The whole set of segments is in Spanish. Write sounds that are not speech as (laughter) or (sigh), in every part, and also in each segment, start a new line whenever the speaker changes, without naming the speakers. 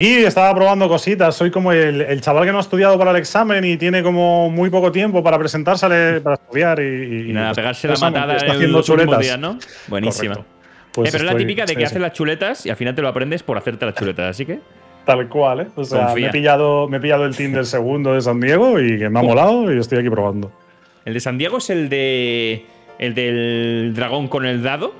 Y estaba probando cositas. Soy como el, el chaval que no ha estudiado para el examen y tiene como muy poco tiempo para presentarse para estudiar y.
Y nada, pegarse la matada
está
en
haciendo chuletas.
días, ¿no? Buenísima.
Pues
Eh, pero es la típica de que
sí,
haces
sí.
las chuletas y al final te lo aprendes por hacerte las (laughs) chuletas. Así que.
Tal cual, ¿eh? O sea, me
Confía.
he, pillado, me he pillado el team del segundo de San Diego y que me ha molado y estoy aquí probando.
El de San Diego es el de. El del dragón con el dado.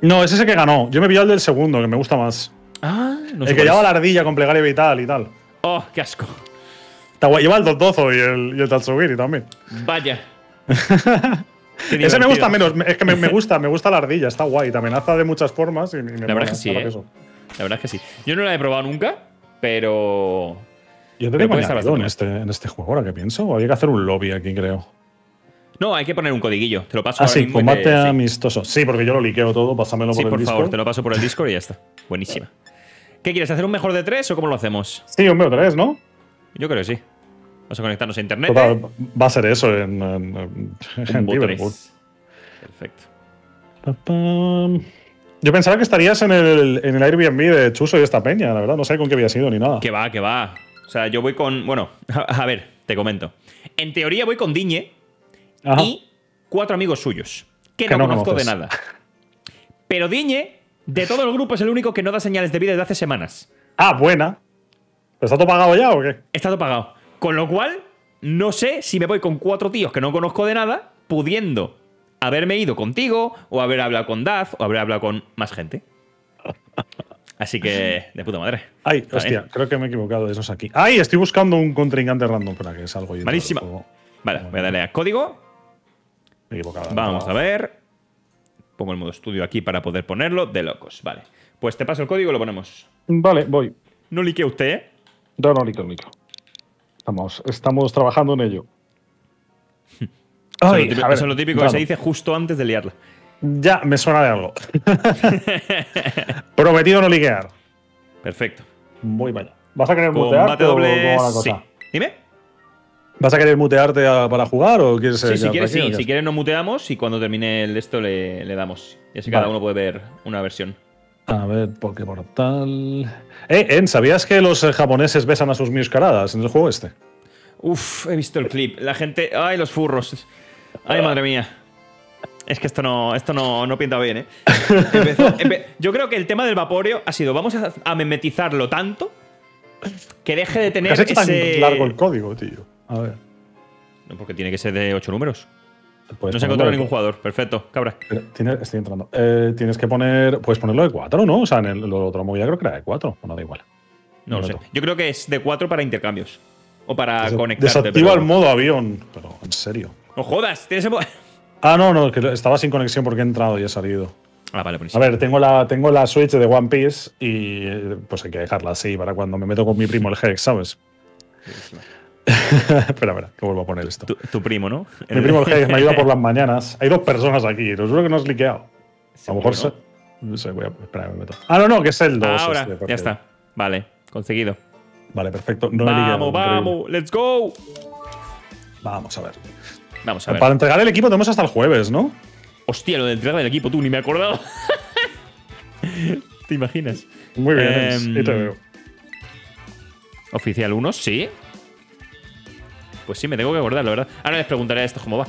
No, es ese que ganó. Yo me he pillado el del segundo, que me gusta más.
Ah, no sé
el que
cuál
lleva la ardilla con plegaria vital y tal.
Oh, qué asco.
Está guay. Lleva el Dodozo y el, y el Tatsugiri también.
Vaya. (laughs)
Ese me gusta menos. Es que me, me gusta, me gusta la ardilla, está guay. Te amenaza de muchas formas y, y me
La verdad es que sí, ¿eh?
eso.
La verdad es que sí. Yo no la he probado nunca, pero.
Yo te tengo en este, en este juego, ahora que pienso. Había que hacer un lobby aquí, creo.
No, hay que poner un codiguillo. Te lo paso
Ah,
ahora
sí,
mismo
combate
te- sí.
amistoso. Sí, porque yo lo liqueo todo, pásamelo
Sí,
por el
por
Discord.
favor, te lo paso por el Discord y ya está. Buenísima. (laughs) ¿Qué quieres? ¿Hacer un mejor de tres o cómo lo hacemos?
Sí, un B3, ¿no?
Yo creo que sí. Vamos a conectarnos a internet.
Total, va a ser eso en, en, Liverpool.
tres. Perfecto.
Yo pensaba que estarías en el, en el Airbnb de Chuso y esta peña, la verdad. No sé con qué había sido ni nada.
Que va, que va. O sea, yo voy con. Bueno, (laughs) a ver, te comento. En teoría voy con Diñe
Ajá.
y cuatro amigos suyos, que,
Que
no,
no
conozco
conoces.
de nada. Pero Diñe, de todo el grupo, es el único que no da señales de vida desde hace semanas.
Ah, buena. ¿Pero está todo pagado ya o qué?
Está todo pagado. Con lo cual, no sé si me voy con cuatro tíos que no conozco de nada, pudiendo haberme ido contigo, o haber hablado con Daz, o haber hablado con más gente. (laughs) Así que, de puta madre.
Ay, hostia, creo que me he equivocado de esos aquí. Ay, estoy buscando un contrincante random para que salga yo.
Malísima. Vale, voy a darle a código.
Me he equivocado.
Vamos a ver. Pongo el modo estudio aquí para poder ponerlo de locos. Vale. Pues te paso el código y lo ponemos.
Vale, voy.
No liquee usted, ¿eh?
No, no, Nico, Nico. Estamos, estamos trabajando en ello. (laughs)
Eso,
Ay,
es lo típico,
a ver,
eso es lo típico que se dice justo antes de liarla.
Ya, me suena de algo. (laughs) Prometido no liquear.
Perfecto.
Voy para allá. ¿Vas a querer
Combate doble.
la
Sí. Dime.
¿Vas a querer mutearte a- para jugar o quieres
Sí, si quieres, sí. Si quieres, nos muteamos y cuando termine el de esto le, le damos. Y así cada uno puede ver una versión.
A ver, Poképortal. Eh, En, ¿sabías que los eh, japoneses besan a sus miuscaradas en el juego este?
Uf, he visto el clip. La gente. ¡Ay, los furros! ¡Ay, madre mía! Es que esto no, esto no, no pinta bien, ¿eh? (laughs) Empezó- empe- yo creo que el tema del vaporeo ha sido, vamos a, a memetizarlo tanto que deje de tener
¿Has hecho
ese...
tan largo el código, tío? A ver.
No, porque tiene que ser de 8 números.
puedes
No se ha
ponerlo
encontrado
de-
ningún jugador. Perfecto, cabra.
Estoy entrando. Eh, tienes que poner. Puedes ponerlo de 4, ¿no? O sea, en el, lo otro movía creo que era de 4. Bueno, da igual.
No lo sé. Yo creo que es de 4 para intercambios. O para conectarte.
Desactiva
pero-
el modo avión. Pero, en serio.
No jodas, tienes el mo- (laughs)
Ah, no, no, que estaba sin conexión porque he entrado y he salido.
Ah, vale,
A ver, tengo la, tengo la Switch de One Piece y pues hay que dejarla así para cuando me meto con mi primo el Hex, ¿sabes? (laughs) espera, espera, que vuelvo a poner esto.
Tu, tu primo, ¿no?
Mi primo el me ayuda por las (laughs) mañanas. Hay dos personas aquí, os juro que no has liqueado. A lo mejor se. No sé, voy a. Espera, me meto. Ah, no, no, que es el 2.
Ahora,
este,
ya está. Vale, conseguido.
Vale, perfecto. No he liqueado,
vamos,
increíble.
vamos, let's go.
Vamos a ver.
Vamos a ver.
Para entregar el equipo tenemos hasta el jueves, ¿no?
Hostia, lo de entrega del equipo, tú ni me he acordado. (laughs) ¿Te imaginas?
Muy bien, ahí te veo.
Oficial 1, sí. Pues sí, me tengo que acordar, la verdad. Ahora les preguntaré a estos cómo va.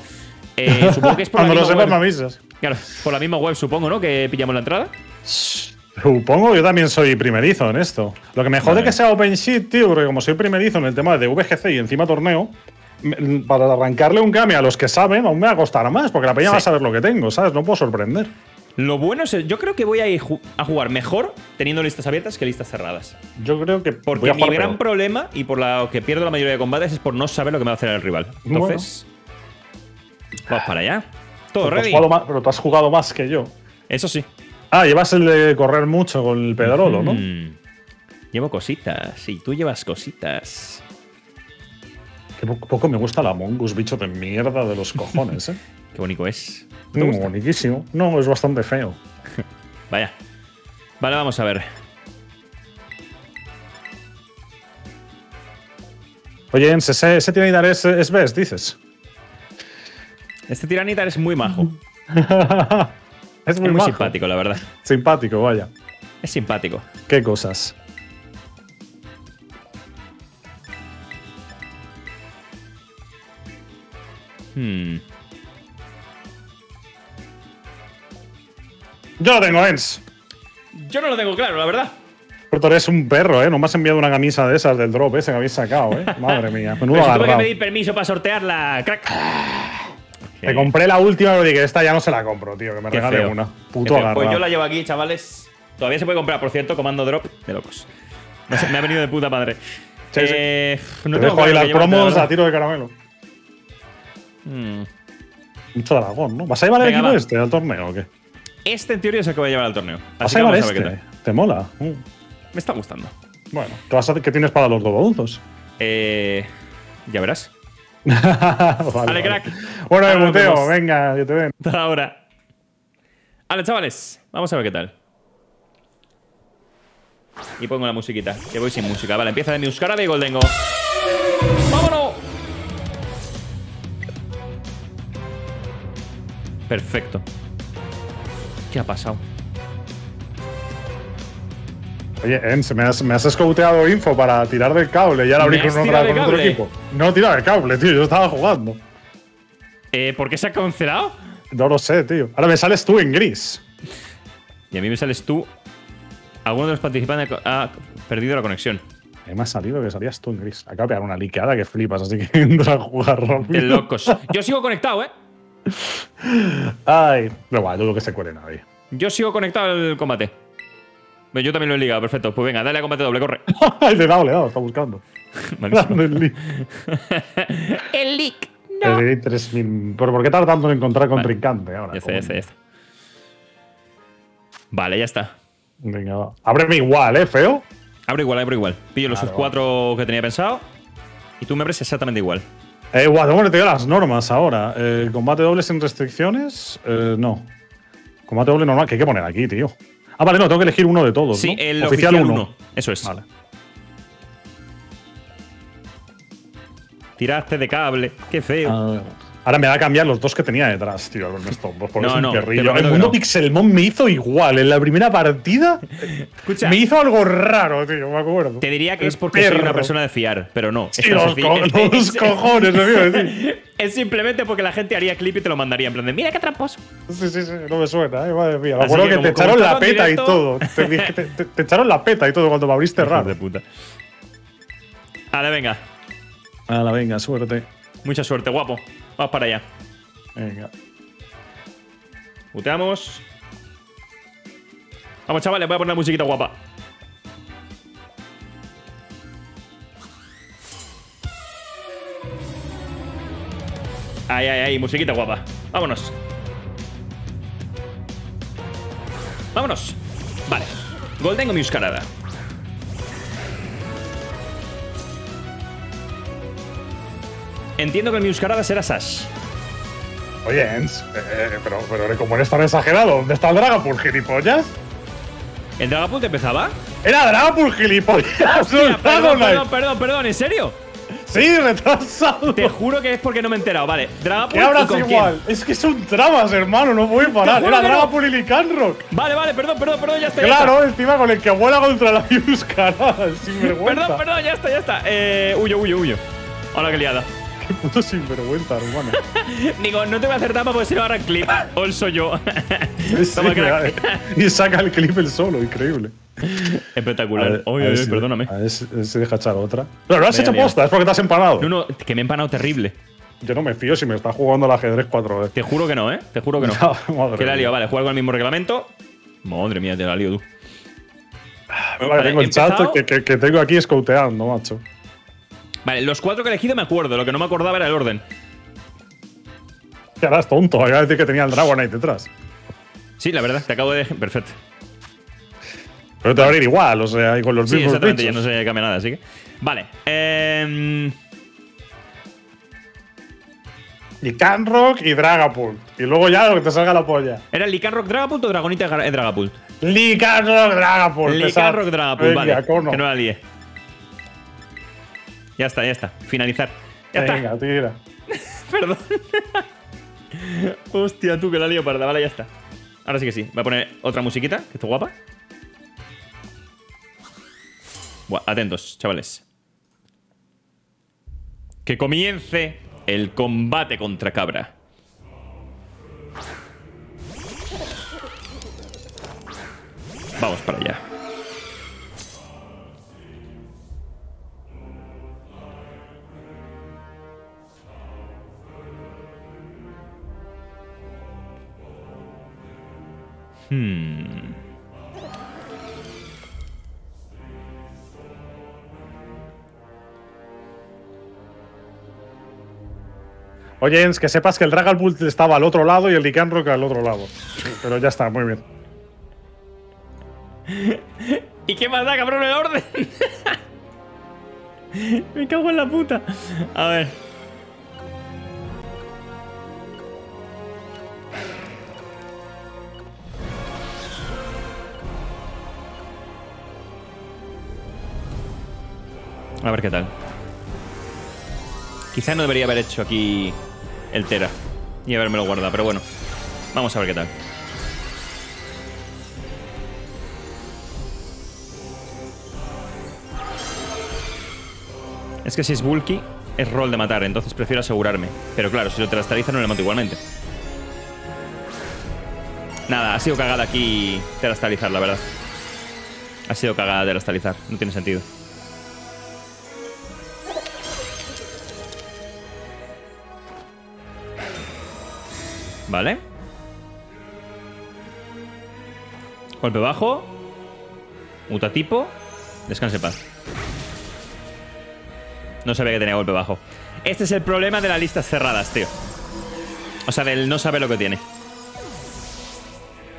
Eh, supongo que es por (laughs) la
Cuando lo
misma
sepas, me
web.
avisas.
Claro, por la misma web, supongo, ¿no? Que pillamos la entrada.
Supongo, yo también soy primerizo en esto. Lo que me jode
Vale.
que sea OpenSheet, tío, porque como soy primerizo en el tema de VGC y encima torneo, para arrancarle un cambio a los que saben, aún me va a costar más, porque la peña
Sí.
va a saber lo que tengo, ¿sabes? No puedo sorprender.
Lo bueno es, yo creo que voy a ir a jugar mejor teniendo listas abiertas que listas cerradas.
Yo creo que.
Porque mi gran
peor.
problema y por lo que pierdo la mayoría de combates es por no saber lo que me va a hacer el rival. Entonces, vamos para allá. Todo
Pero
ready.
más- pero tú has jugado más que yo.
Eso sí.
Ah, llevas el de correr mucho con el pedrolo, ¿no?
Mm. Llevo cositas y tú llevas cositas.
Que po- poco me gusta la Mongus, bicho de mierda de los cojones, ¿eh? (laughs)
Qué bonito es. ¿No te
Muy
gusta?
bonitísimo. No, es bastante feo. (laughs)
Vaya. Vale, vamos a ver.
Oye, ese, ese Tiranitar es, es best, dices.
Este tiranitar es muy majo. (laughs)
es
Es
muy,
muy
majo.
simpático, la verdad.
Simpático, vaya.
Es simpático.
Qué cosas.
Hmm.
Yo lo tengo, Ens.
Yo no lo tengo claro, la verdad.
Pero eres un perro, ¿eh? No me has enviado una camisa de esas del drop ese que habéis sacado, ¿eh? (laughs) Madre mía. Menudo
Pero tuve que pedir permiso para sortearla, crack.
Te compré la última, pero dije, esta ya no se la compro, tío. Que me
Qué
regale
feo.
una. Puto agarrado.
Pues yo la llevo aquí, chavales. Todavía se puede comprar, por cierto, comando drop de locos. Me ha- venido de puta madre. (laughs)
Sí, sí.
Eh, No
Te
tengo
dejo ahí las promos a tiro de caramelo. Mucho dragón, ¿no? ¿Vas a llevar el
Venga,
equipo
va.
este al torneo o qué?
Este en teoría es el que voy a llevar al torneo.
¿Vas a llevar
vamos a ver
este?
qué.
¿Te mola? Uh,
Me está gustando.
Bueno, ¿qué, vas a hacer? ¿qué tienes para los dos adultos?
Eh, ya verás. (laughs)
vale,
crack.
Bueno,
Ahora nos
muteo,
vemos.
venga, que te den.
Hasta ahora. Vale, chavales. Vamos a ver qué tal. Y pongo la musiquita, que voy sin música. Vale, empieza de mi Euskara de Goldengo. ¡Vámonos! Perfecto. ¿Qué ha pasado?
Oye, Ens, me has, me has escouteado info para tirar del cable y ahora abrir
¿Me has
con,
tirado
otra,
de
con otro equipo. No, tira de cable, tío. Yo estaba jugando.
Eh, ¿Por qué se ha cancelado?
No lo sé, tío. Ahora me sales tú en gris.
Y a mí me sales tú. Alguno de los participantes ha perdido la conexión.
A mí me ha salido que salías tú en gris. Acaba de pegar una liqueada que flipas, así que (laughs) entra a jugar
De
rápido.
locos. Yo sigo conectado, ¿eh?
Ay, pero bueno, dudo que se cuele nadie.
Yo sigo conectado al combate. Yo también lo he ligado, perfecto. Pues venga, dale a combate doble, corre. (laughs)
le he dado, le he dado, está buscando. (laughs)
Malísimo.
el
leak. (laughs)
El 3000. ¿Pero por qué tarda tanto en encontrar contrincante ahora?
Ya está, ya está, ya está. Vale, ya está.
Venga, va. Ábreme igual, ¿eh, feo?
Abro igual, abro igual. Pillo los
Claro.
cuatro que tenía pensado. Y tú me abres exactamente igual.
Eh, guau, tengo que tener las normas ahora. Eh, combate doble sin restricciones. Eh, no. Combate doble normal, que hay que poner aquí, tío. Ah, vale, no, tengo que elegir uno de todos.
Sí,
¿no?
el oficial 1. Eso es.
Vale.
Tiraste de cable. Qué feo.
Ah, Ahora me va a cambiar los dos que tenía detrás, tío, con esto. Porque
No,
es un
no,
El mundo
no.
Pixelmon me hizo igual. En la primera partida
Escucha,
me hizo algo raro, tío, me acuerdo.
te diría que
El
es porque soy una persona de fiar, pero no.
Sí, los, co- (laughs) los
Es-
cojones. (laughs)
Es simplemente porque la gente haría clip y te lo mandaría en plan de mira qué tramposo.
Sí, sí, sí, no me suena, eh, madre mía. Me acuerdo
que
te echaron la peta
directo-
y todo. Te, dije- te- te- te echaron la peta y todo cuando me abriste raro.
de puta. Vale, venga.
Hala, venga, suerte.
Mucha suerte, guapo. Vamos para allá.
Venga.
Puteamos. Vamos, chavales, voy a poner la musiquita guapa. Ay, ay, ay, musiquita guapa. Vámonos. Vámonos. Vale. Golden o Muscarada. Entiendo que el Muscarada será Sash.
Oye, Ens, eh, eh, pero, pero como eres tan exagerado, ¿dónde está el Dragapult, gilipollas?
¿El Dragapult empezaba?
¡Era Dragapult, gilipollas! (laughs)
Hostia,
¡No
perdón, perdón, perdón, perdón, ¿en serio?
¡Sí, retrasado!
Te juro que es porque no me he enterado. Vale, Dragapult
¿Qué
y
hablas
con
igual? Es que son tramas, hermano, no voy a parar. Era
que no.
Dragapult y.
Vale, vale, perdón, perdón, perdón, ya está. ya
Claro, encima con el que vuela contra la (laughs) Yuscarada,
está.
sinvergüenza.
Perdón, perdón, ya está, ya está. Eh, huyo, huyo, huyo. Hola, qué liada. (laughs)
Qué puto sinvergüenza, hermano. (laughs)
Digo, no te voy a hacer trampa porque si no harán clip. (laughs) O soy yo.
Sí,
Toma, crack.
y saca el clip el solo, increíble.
Espectacular. Oye, oye,
si-
perdóname.
A ver si, a ver si deja echar otra. Pero lo has hecho posta, es porque te has empanado.
No, no, que me he empanado terrible.
Yo no me fío si me está jugando al ajedrez cuatro veces.
Te juro que no, ¿eh? Te juro que no.
Madre
que la lío, vale, jugar con el mismo reglamento. Madre mía, te la lío tú.
Vale,
Vale,
tengo el chat que- que tengo aquí escouteando, macho.
Vale, los cuatro que he elegido me acuerdo. Lo que no me acordaba era el orden.
Que ahora es tonto, acaba de decir que tenía el Dragonite detrás.
Sí, la verdad, te acabo de. Perfecto.
Pero te va a abrir igual, o sea, y con los
Sí,
mismos
exactamente, ya no se cambia nada, así que. Vale. Eh,
Y Canrock y Dragapult. Y luego ya lo que te salga la polla.
¿Era el Lycanroc Dragapult o Dragonita Dragapult?
Lycanroc Dragapult.
Lycanroc
pesado.
Dragapult, vale. Que no la lié. Ya está, ya está. Finalizar. Ya está.
Venga, tira. (laughs)
Perdón. Hostia, tú que la lío parda. Vale, ya está. Ahora sí que sí. Voy a poner otra musiquita, que está guapa. Buah, atentos, chavales. Que comience El combate contra cabra. Vamos para allá. Hmm.
Oye, Jens, que sepas que el Dragon Ball estaba al otro lado y el Lycanroc al otro lado. Pero ya está, muy bien. (laughs)
¿Y qué más da, cabrón, el orden? (laughs) Me cago en la puta. A ver. A ver qué tal. Quizá no debería haber hecho aquí el Tera y habérmelo guardado, pero bueno. Vamos a ver qué tal. Es que si es bulky, es rol de matar, entonces prefiero asegurarme. Pero claro, si lo terastaliza no le mato igualmente. Nada, ha sido cagada aquí terastalizar, la verdad. Ha sido cagada terastalizar, no tiene sentido. Vale. Golpe bajo. Mutatipo. Descanse paz. No sabía que tenía golpe bajo. Este es el problema de las listas cerradas, tío. O sea, del no saber lo que tiene.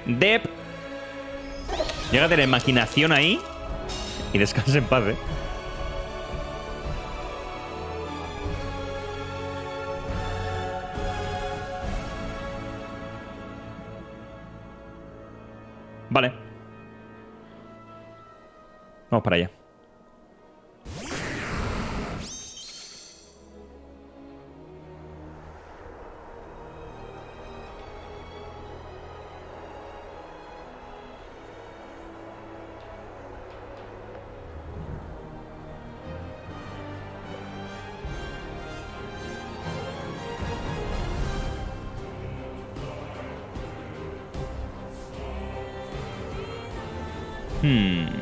Dep. Llega a tener maquinación ahí. Y descanse en paz, eh. Vamos para allá. Hmm.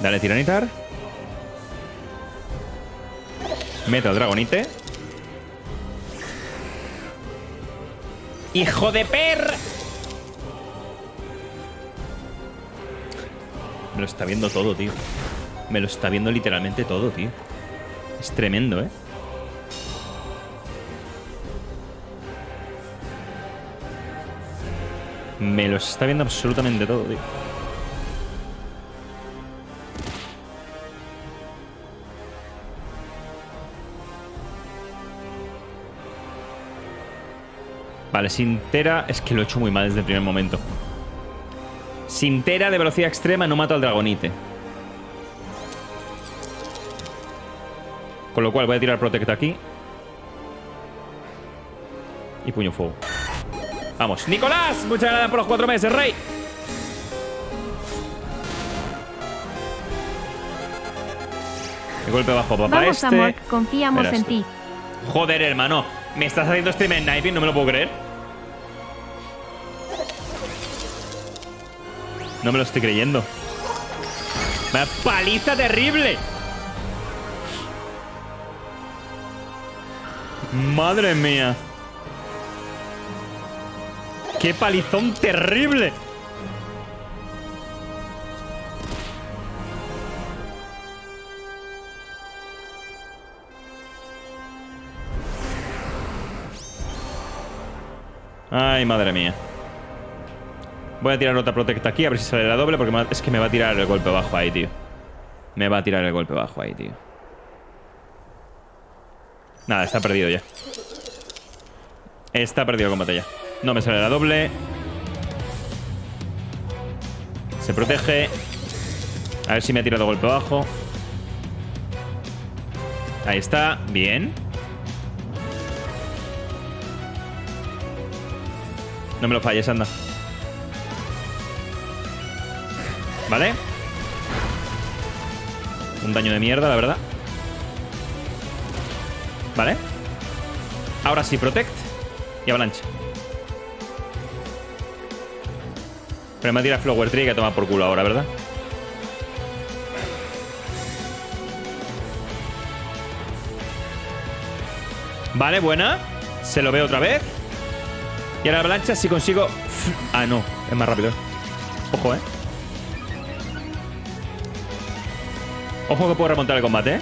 Dale, tiranitar. Meto dragonite. ¡Hijo de per! Me lo está viendo todo, tío. Me lo está viendo literalmente todo, tío. Es tremendo, ¿eh? Me lo está viendo absolutamente todo, tío. Vale, Sintera es que lo he hecho muy mal desde el primer momento. Sintera de velocidad extrema no mato al dragonite. Con lo cual voy a tirar Protect aquí. Y puño fuego. Vamos, Nicolás, muchas gracias por los cuatro meses, rey. El golpe bajo, papá
Vamos,
este.
amor, confiamos
Verás
en ti.
Joder, hermano. ¿Me estás haciendo stream en Knifing? No me lo puedo creer. No me lo estoy creyendo. ¡Una paliza terrible! Madre mía. ¡Qué palizón terrible! Ay, madre mía. Voy a tirar otra protecta aquí, a ver si sale la doble, porque es que me va a tirar el golpe bajo ahí, tío. Me va a tirar el golpe bajo ahí, tío. Nada, está perdido ya. Está perdido el combate ya. No me sale la doble. Se protege. A ver si me ha tirado golpe bajo. Ahí está. Bien. No me lo falles, anda. ¿Vale? Un daño de mierda, la verdad. Vale. Ahora sí, Protect y Avalanche. Pero me tira Flower Tree que toma por culo ahora, ¿verdad? Vale, buena. Se lo veo otra vez. Y ahora la avalancha si consigo... Ah, no. Es más rápido. Ojo, ¿eh? Ojo que puedo remontar el combate, ¿eh?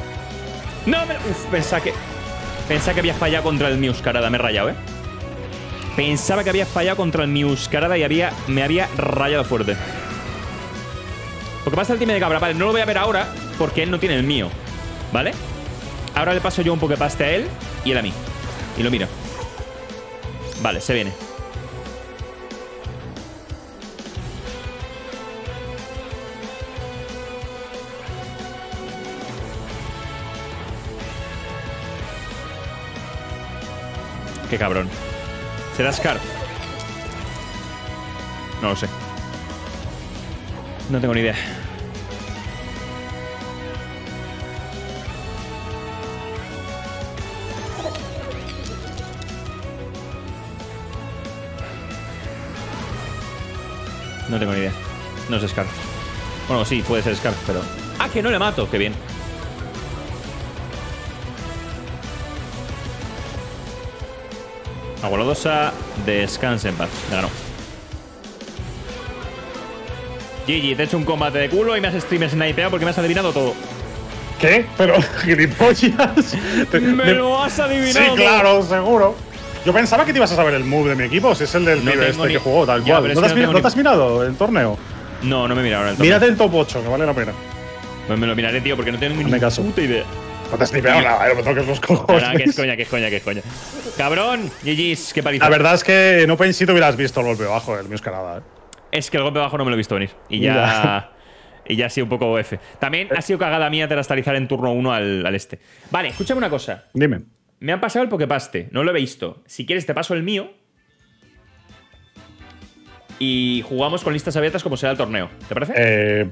No, me... Uf, pensaba que... Pensaba que había fallado contra el Miuscarada. Me he rayado, ¿eh? Pensaba que había fallado contra el Miuscarada y había, me había rayado fuerte. Lo que pasa el time de cabra, vale, no lo voy a ver ahora porque él no tiene el mío, ¿vale? Ahora le paso yo un Poképaste a él y él a mí. Y lo miro. Vale, se viene. Qué cabrón. ¿Será Scarf? No lo sé. No tengo ni idea. No tengo ni idea. No es Scarf. Bueno, sí, puede ser Scarf, pero... ¡Ah, que no le mato! ¡Qué bien! Agualodosa, descanse en paz. Me ganó. GG, te he hecho un combate de culo y me has streamer snipeado porque me has adivinado todo.
¿Qué? Pero, (laughs) gilipollas.
¡Me lo has adivinado!
Sí, claro, seguro. Yo pensaba que te ibas a saber el move de mi equipo, si es el del
No
pibe este
ni-
que jugó, tal
Ya,
cual. ¿No, te has,
no
te mirado el torneo?
No, no me he mirado el torneo.
Mírate el top 8, que vale la pena.
Pues me lo miraré, tío, porque no tengo ni
caso.
puta idea.
No te has nipeado nada, no me toques los cojones.
Nada, que es coña, que es coña, que es coña. Cabrón, GG's, qué paliza.
La verdad es que no pensé que hubieras visto el golpe bajo del Miuscarada. ¿eh?
Es que el golpe bajo no me lo he visto venir. Y ya.
Ya. (laughs)
y ya ha sido un poco F. También ha sido cagada mía terastalizar en turno 1 al, al este. Vale, escúchame una cosa.
Dime.
Me han pasado el Pokepaste, no lo he visto. Si quieres, te paso el mío. Y jugamos con listas abiertas como será el torneo. ¿Te parece?
Eh,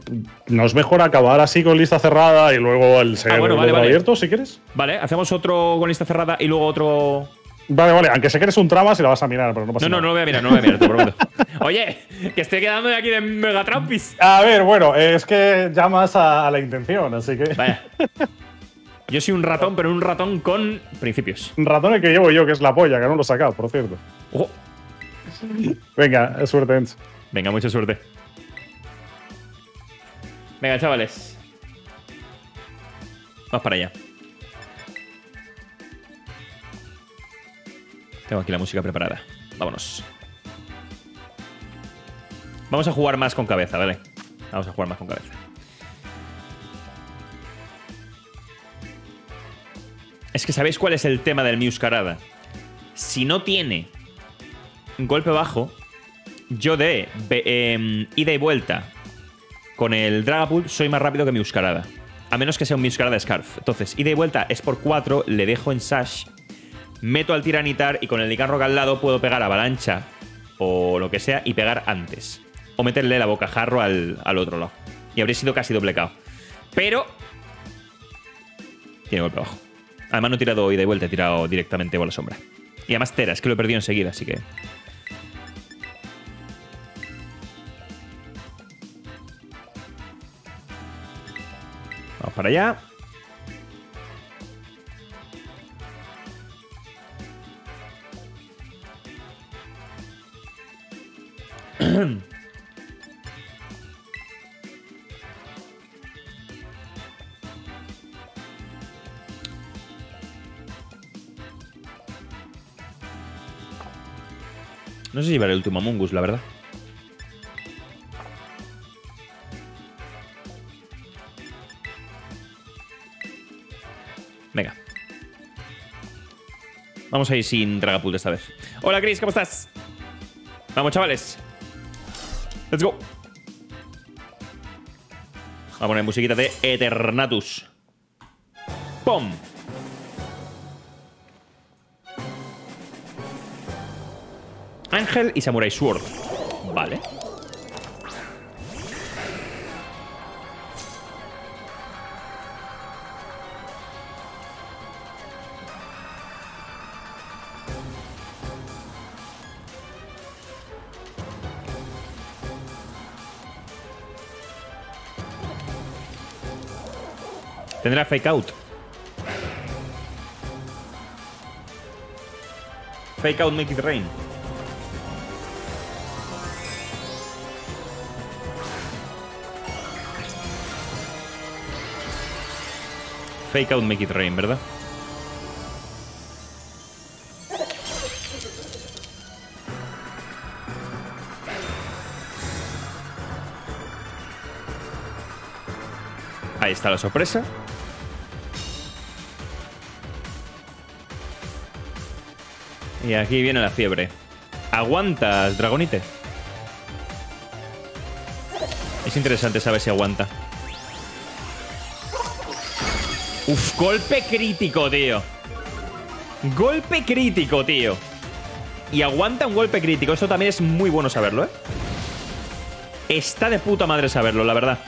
¿No es mejor acabar así con lista cerrada y luego el ser
Ah, bueno, vale,
luego
vale.
abierto, si quieres?
Vale, hacemos otro con lista cerrada y luego otro.
Vale, vale, aunque sé que eres un trama si la vas a mirar, pero no pasa
No, no, no
nada.
lo voy a mirar, no lo voy a mirar, te prometo. (laughs) Oye, que estoy quedando de aquí de Megatrampis.
A ver, bueno, es que llamas a, a la intención, así que.
Vaya. (laughs) Yo soy un ratón, pero un ratón con principios.
Un ratón el que llevo yo, que es la polla, que no lo he sacado, por cierto.
Ojo.
Venga, suerte, Enzo.
Venga, mucha suerte. Venga, chavales. Vamos para allá. Tengo aquí la música preparada. Vámonos. Vamos a jugar más con cabeza, ¿vale? Vamos a jugar más con cabeza. Es que ¿sabéis cuál es el tema del Miuscarada? Si no tiene golpe bajo, yo de em, ida y vuelta con el Dragapult soy más rápido que Miuscarada. A menos que sea un Miuscarada Scarf. Entonces, ida y vuelta es por 4, le dejo en Sash, meto al Tiranitar y con el Licanroc al lado puedo pegar avalancha o lo que sea y pegar antes. O meterle la bocajarro al, al otro lado. Y habría sido casi doble KO. Pero. Tiene golpe bajo. Además, no he tirado ida y vuelta, he tirado directamente bola sombra. Y además Tera, es que lo he perdido enseguida, así que. Para allá. No sé si llevaré el último Mungus, la verdad. Vamos a ir sin Dragapult esta vez. Hola, Chris, ¿cómo estás? Vamos, chavales. Let's go. Vamos a poner musiquita de Eternatus. ¡Pum! Ángel y Samurai Sword. Vale. Tendrá fake out. Fake out, make it rain. Fake out, make it rain, ¿verdad? Ahí está la sorpresa. Y aquí viene la fiebre. ¿Aguantas, Dragonite? Es interesante saber si aguanta. Uf, golpe crítico, tío. Golpe crítico, tío. Y aguanta un golpe crítico. Eso también es muy bueno saberlo, ¿eh? Está de puta madre saberlo, la verdad.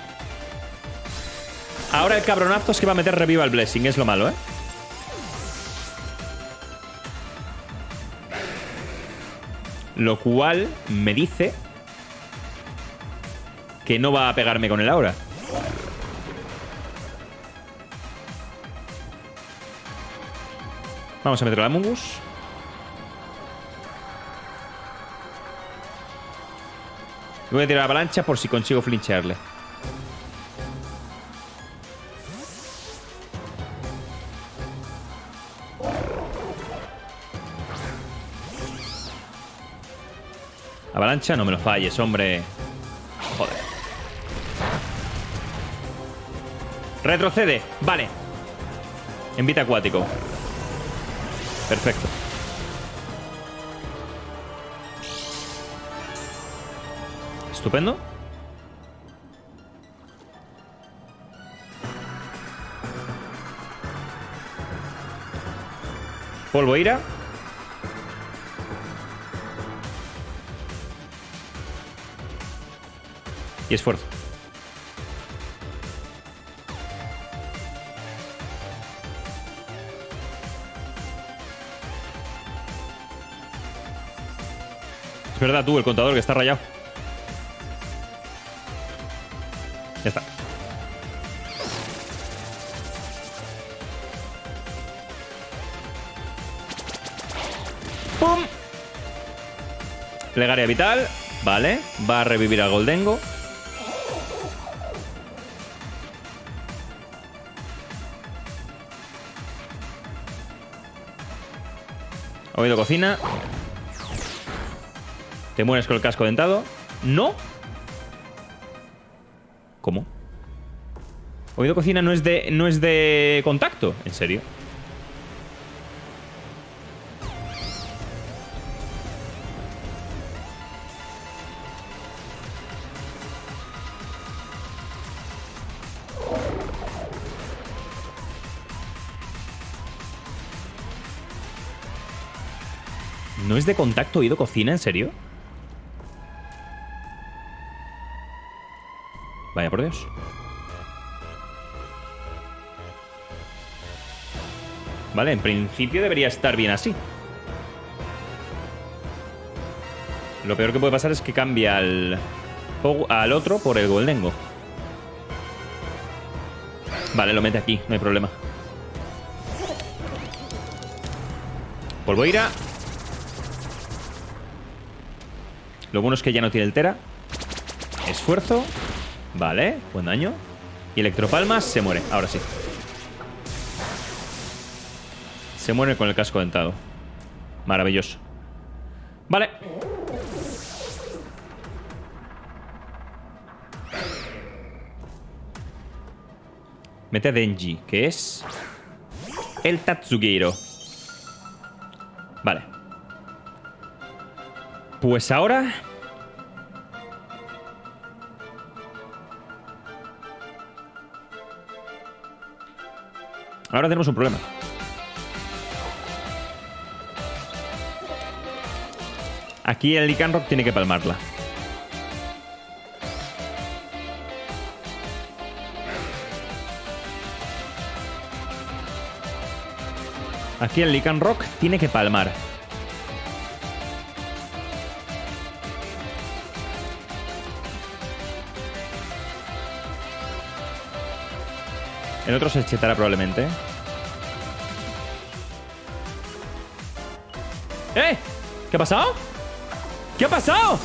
Ahora el cabronazo es que va a meter reviva el Blessing. Es lo malo, ¿eh? Lo cual me dice que no va a pegarme con él ahora. Vamos a meter a Mungus. Voy a tirar la avalancha por si consigo flinchearle. No me lo falles, hombre. Joder. Retrocede. Vale. Envite acuático. Perfecto. Estupendo. Polvo ira. Y esfuerzo. Es verdad, tú, el contador que está rayado. Ya está. ¡Pum! Plegaria vital. Vale. Va a revivir al Goldengo. Oído cocina. Te mueres con el casco dentado. ¿No? ¿Cómo? Oído cocina no es de. no es de contacto. ¿En serio? ¿No es de contacto oído cocina? ¿En serio? Vaya por Dios. Vale, en principio debería estar bien así. Lo peor que puede pasar es que cambie al, al otro por el Goldengo. Vale, lo mete aquí, no hay problema. Ira. Lo bueno es que ya no tiene el Tera. Esfuerzo. Vale, buen daño. Y Electropalmas se muere, ahora sí. Se muere con el casco dentado. Maravilloso. Vale. Mete a Denji, que es... El Tatsugiro. Vale. Pues ahora... Ahora tenemos un problema. Aquí el Lycanroc tiene que palmarla. Aquí el Lycanroc tiene que palmar. El otro se chetará probablemente. ¡Eh! ¿Qué ha pasado? ¿Qué ha pasado?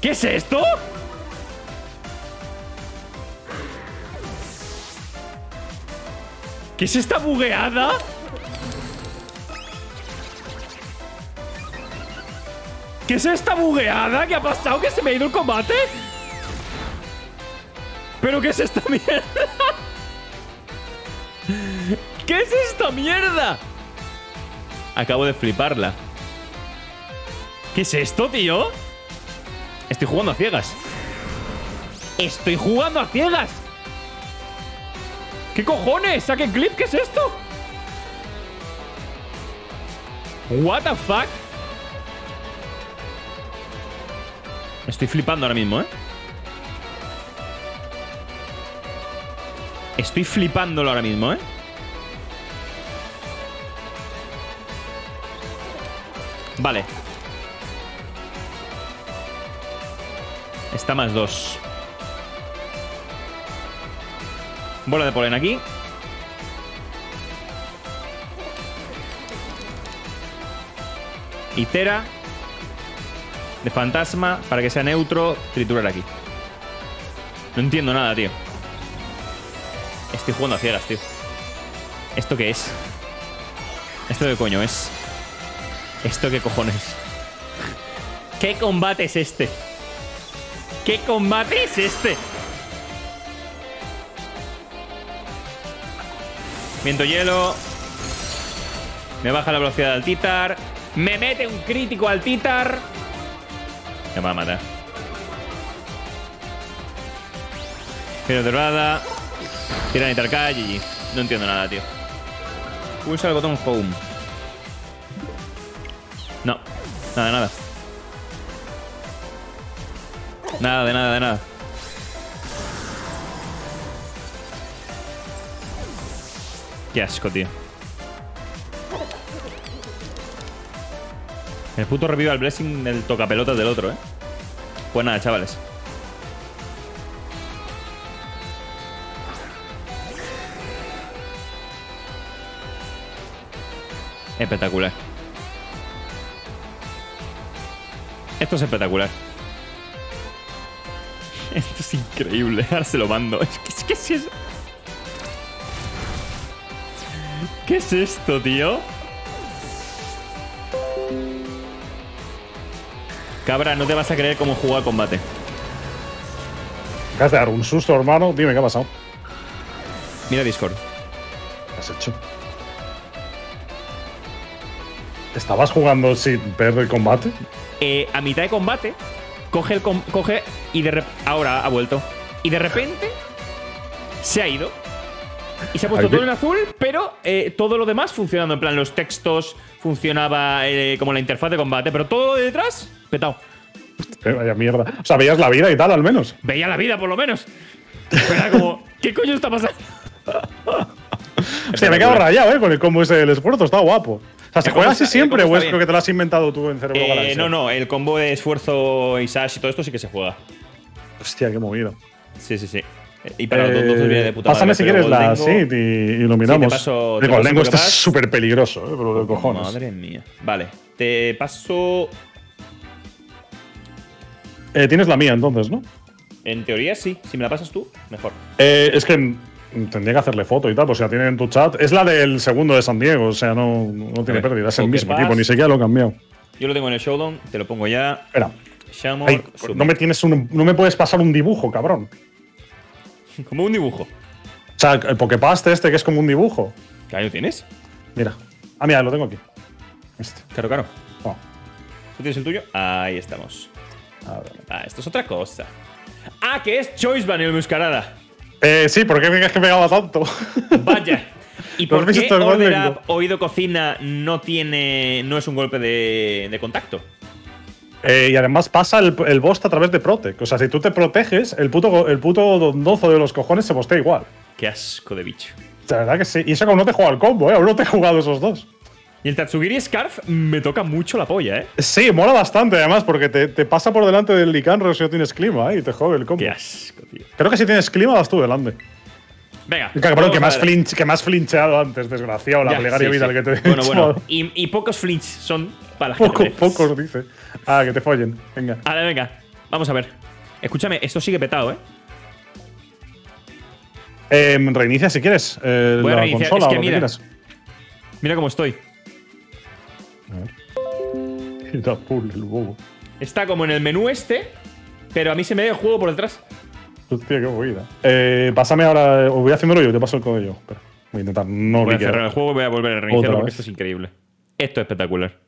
¿Qué es esto? ¿Qué es esta bugueada? ¿Qué es esta bugueada? ¿Qué ha pasado? ¿Que se me ha ido el combate? ¿Pero qué es esta mierda? ¿Qué es esta mierda? Acabo de fliparla. ¿Qué es esto, tío? Estoy jugando a ciegas. Estoy jugando a ciegas. ¿Qué cojones? ¿Saque clip? ¿Qué es esto? What the fuck? Estoy flipando ahora mismo, ¿eh? Estoy flipándolo ahora mismo, ¿eh? Vale. Está más dos. Bola de polen aquí. Itera. De fantasma. Para que sea neutro. Triturar aquí. No entiendo nada, tío. Estoy jugando a ciegas, tío. ¿Esto qué es? ¿Esto qué coño es? ¿Esto qué cojones? ¿Qué combate es este? ¿Qué combate es este? Viento hielo. Me baja la velocidad del Titar. Me mete un crítico al Titar. Me va a matar. Pero dorada. Tiranitar K, GG. No entiendo nada, tío. Pulsa el botón Home. No. Nada, nada. Nada, de nada, de nada. Qué asco, tío. El puto revive al Blessing del tocapelotas del otro, ¿eh? Pues nada, chavales. Espectacular. Esto es espectacular. (laughs) Esto es increíble. Ahora se lo mando. Es eso. ¿Qué es esto, tío? Cabra, no te vas a creer cómo juega a combate.
Acabas de dar un susto, hermano. Dime qué ha pasado.
Mira Discord.
¿Qué has hecho? ¿Estabas jugando sin ver el combate?
Eh, a mitad de combate, coge el com- coge y de ahora ha vuelto. Y de repente se ha ido. Y se ha puesto todo en azul, pero eh, todo lo demás funcionando. En plan, los textos funcionaba eh, como la interfaz de combate, pero todo de detrás, petado.
Eh, vaya mierda. O sea, veías la vida y tal, al menos.
Veía la vida, por lo menos. Pero era como, ¿qué coño está pasando? (laughs)
Hostia, me he quedado rayado, ¿eh? Con el combo ese del esfuerzo. Está guapo. O sea, ¿se juega así
está-
siempre o
está
es creo que te lo has inventado tú en Cerebro
Eh,
Galaxia?
no, no, el combo de esfuerzo y Sash y todo esto sí que se juega.
Hostia, qué movido.
Sí, sí, sí. Y para los dos
Eh,
viene de puta
Pásame
madre,
si quieres la SID y, y lo miramos.
paso- te
el
paso
Goldengo
por
este
lo
es
más.
súper peligroso, ¿eh? Pero de cojones.
Madre mía. Vale, te paso.
Eh, tienes la mía entonces, ¿no?
En teoría sí. Si me la pasas tú, mejor.
Eh, es que tendría que hacerle foto y tal, pues si la tienen en tu chat. Es la del segundo de San Diego, o sea, no, no tiene pérdida. Es el mismo tipo, ni siquiera lo he cambiado.
Yo lo tengo en el showdown, te lo pongo ya.
Espera.
Shamor,
Ay, no me tienes un- no me puedes pasar un dibujo, cabrón. (laughs)
Como un dibujo.
O sea, el Poképaste este que es como un dibujo.
¿Qué año tienes?
Mira. Ah, mira, lo tengo aquí. Este.
Claro, claro.
Oh.
¿Tú tienes el tuyo? Ahí estamos.
A ver.
Ah, esto es otra cosa. Ah, que es Choice Ban el Muscarada.
Eh, sí, ¿por qué me que pegaba tanto? (laughs)
Vaya. ¿Y
¿Lo has
por qué
el
Order? Up Oído Cocina no tiene. no es un golpe de, de contacto?
Eh, y además pasa el, el boss a través de Protec. O sea, si tú te proteges, el puto, el puto dondozo de los cojones se postea igual.
Qué asco de bicho.
La verdad que sí. Y eso aún no te jugado al combo, ¿eh? Aún no te he jugado esos dos.
Y el Tatsugiri Scarf me toca mucho la polla, ¿eh?
Sí, mola bastante además, porque te, te pasa por delante del Licanro si no tienes clima, ¿eh? Y te jode el combo.
Qué asco, tío.
Creo que si tienes clima vas tú delante.
Venga.
Cabrón, que más, flinch, que más flincheado antes, desgraciado, la
Ya,
plegaria
sí,
vital
sí.
que te he
Bueno,
dicho.
bueno. Y, y pocos flinch son para la gente.
Poco, pocos, dice. Ah, que te follen. Venga.
Vale, venga. Vamos a ver. Escúchame, esto sigue petado, ¿eh?
Eh, reinicia si quieres eh,
Voy a
la
reiniciar,
consola
es que
o lo
mira.
que quieras.
Mira cómo estoy.
A ver. (laughs) Era full el bobo.
Está como en el menú este, pero a mí se me ve el juego por detrás.
Hostia, qué movida. Eh, pásame ahora, o voy haciéndolo yo, te paso el código. Espera, voy a intentar no
Voy a cerrar el juego y voy a volver a reiniciarlo porque
vez.
esto es increíble. Esto es espectacular.